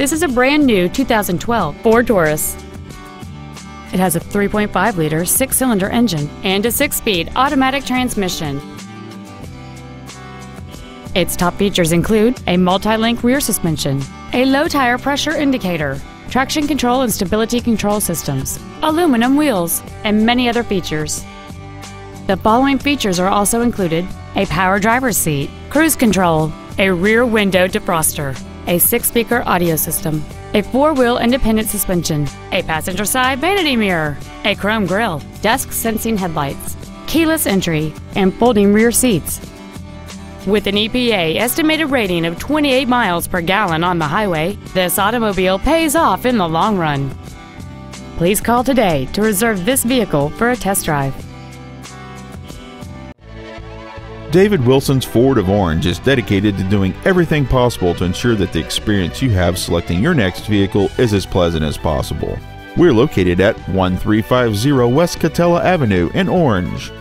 This is a brand new 2012 Ford Taurus. It has a 3.5 liter six cylinder engine and a six speed automatic transmission. Its top features include a multi link rear suspension, a low tire pressure indicator, traction control and stability control systems, aluminum wheels, and many other features. The following features are also included a power driver's seat, cruise control, a rear window defroster, a six speaker audio system, a four wheel independent suspension, a passenger side vanity mirror, a chrome grille, dusk sensing headlights, keyless entry, and folding rear seats. With an EPA estimated rating of 28 miles per gallon on the highway, this automobile pays off in the long run. Please call today to reserve this vehicle for a test drive. David Wilson's Ford of Orange is dedicated to doing everything possible to ensure that the experience you have selecting your next vehicle is as pleasant as possible. We're located at 1350 West Katella Avenue in Orange.